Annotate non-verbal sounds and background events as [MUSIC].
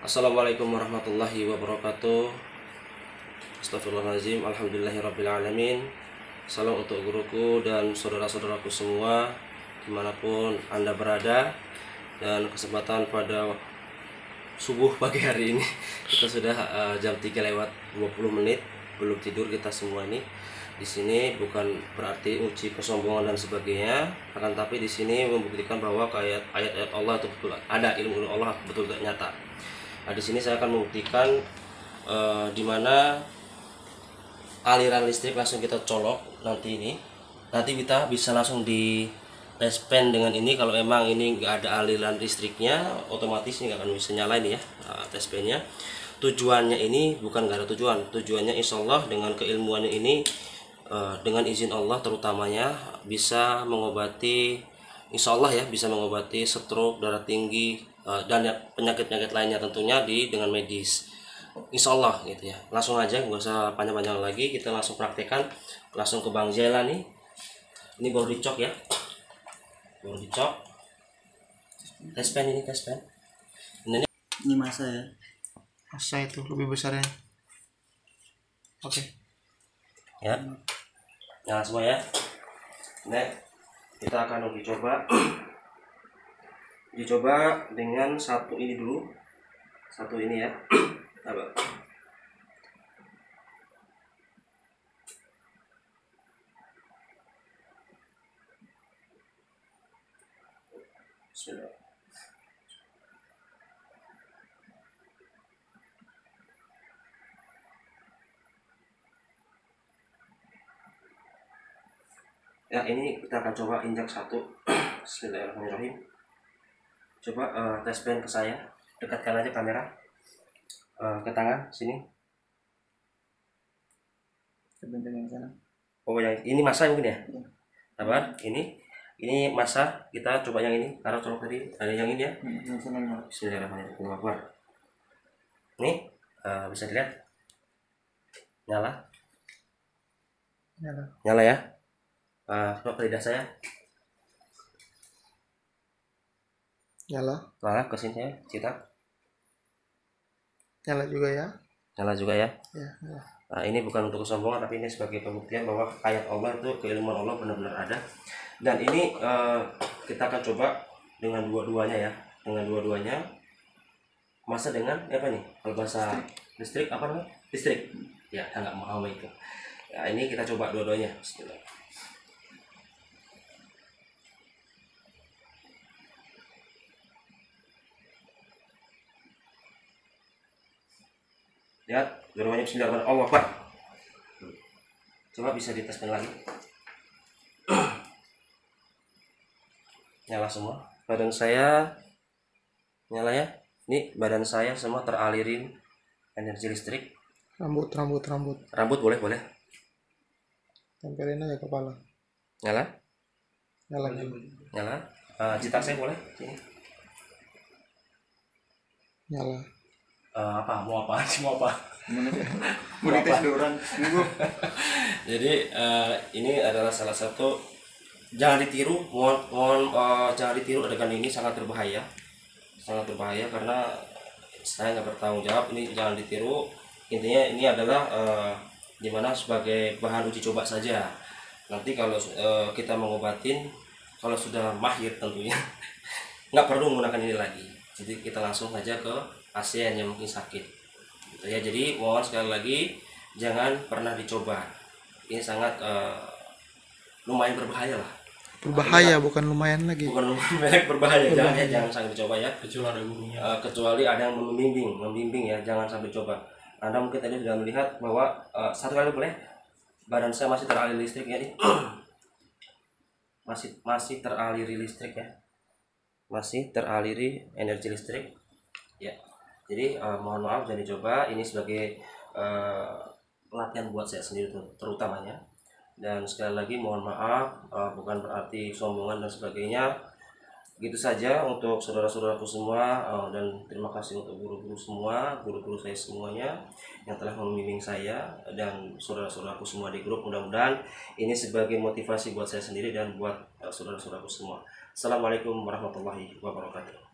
Assalamualaikum warahmatullahi wabarakatuh. Astagfirullahaladzim Alhamdulillahirrabbilalamin. Salam untuk guruku dan saudara-saudaraku semua Di mana pun anda berada. Dan kesempatan pada subuh pagi hari ini [LAUGHS] Kita sudah uh, jam 3 lewat 20 menit Belum tidur kita semua ini. Di sini bukan berarti uji kesombongan dan sebagainya akan tapi di sini membuktikan bahwa ayat ayat Allah itu betul ada ilmu Allah betul betul nyata Nah, di sini saya akan membuktikan uh, di mana aliran listrik langsung kita colok nanti ini. Nanti kita bisa langsung di tes pen dengan ini. Kalau memang ini nggak ada aliran listriknya otomatis ini akan bisa nyala ini ya uh, tes pennya tujuannya ini bukan nggak ada tujuan. Tujuannya insya Allah dengan keilmuannya ini uh, dengan izin Allah terutamanya bisa mengobati insya Allah ya bisa mengobati stroke darah tinggi Eh, dan ya, penyakit-penyakit lainnya tentunya di dengan medis. Insya Allah gitu ya. Langsung aja nggak usah panjang-panjang lagi. Kita langsung praktekkan langsung ke Bang Jela nih. Ini baru dicok ya. Baru dicok. Tes pen ini tes pen. Ini, ini. Masa ya? Masa itu lebih besar ya oke. Okay. ya. Nyala semua ya. Ini kita akan uji coba [CLEARS THROAT] dicoba dengan satu ini dulu. Satu ini ya. [CLEARS THROAT] Apa. Ya ini kita akan coba injak satu. [CLEARS THROAT] Bismillahirrahmanirrahim coba uh, tes pen ke saya. Dekatkan aja kamera. Uh, ke tangan sini. Sebentar yang sana. Oh yang ini masa mungkin ya? Ya. sabar ini. Ini masa. Kita coba yang ini. Karena colok tadi. Ada yang ini ya? Hmm, Bismillahirrahmanirrahim. Ini uh, bisa dilihat. Nyala. Nyala. Nyala ya? Uh, coba lidah saya nyala. Nyala ke sini ya cita. Nyala juga ya. Nyala juga ya? Ya, ya. Nah, ini bukan untuk kesombongan tapi ini sebagai pembuktian bahwa ayat Allah itu keilmuan Allah benar-benar ada. Dan ini uh, kita akan coba dengan dua-duanya ya. Dengan dua-duanya. Masa dengan apa nih kalau bahasa listrik apa namanya? Listrik. Ya nggak mau itu. Ya ini kita coba dua-duanya. Bismillah lihat geromanya bismillahirrahmanirrahim Allah Akbar coba bisa diteskan lagi. [CLEARS THROAT] Nyala semua. Badan saya nyala ya. Ini badan saya semua teralirin energi listrik. Rambut rambut rambut. Rambut boleh boleh. Tempelin aja kepala. Nyala? Nyala. Nyala. Uh, cita saya boleh? Sini. Nyala uh, apa? Mau apa? Sih [LAUGHS] mau apa? [LAUGHS] mau dites orang [LAUGHS] jadi uh, ini adalah salah satu jangan ditiru mohon mohon uh, jangan ditiru adegan ini sangat berbahaya. Sangat berbahaya karena saya nggak bertanggung jawab ini jangan ditiru. Intinya ini adalah uh, di mana sebagai bahan uji coba saja. Nanti kalau uh, kita mengobatin kalau sudah mahir tentunya nggak perlu menggunakan ini lagi. Jadi kita langsung saja ke pasien yang mungkin sakit. Gitu ya jadi mohon sekali lagi jangan pernah dicoba. Ini sangat uh, lumayan berbahaya lah. Berbahaya Artinya, bukan lumayan lagi. Bukan lumayan [LAUGHS] berbahaya, berbahaya. jangan ya jangan sampai dicoba ya. Kecuali ada gurunya. Uh, kecuali ada yang membimbing membimbing ya jangan sampai coba. Anda mungkin tadi sudah melihat bahwa uh, satu kali boleh. Badan saya masih teraliri listrik ya nih [CLEARS THROAT] masih masih teraliri listrik ya. Masih teraliri energi listrik. Ya jadi uh, mohon maaf jangan dicoba ini sebagai uh, pelatihan buat saya sendiri terutamanya. Dan sekali lagi mohon maaf uh, bukan berarti sombongan dan sebagainya. Gitu saja untuk saudara-saudaraku semua uh, dan terima kasih untuk guru-guru semua guru-guru saya semuanya yang telah membimbing saya dan saudara-saudaraku semua di grup. Mudah-mudahan ini sebagai motivasi buat saya sendiri dan buat uh, saudara-saudaraku semua. Assalamualaikum warahmatullahi wabarakatuh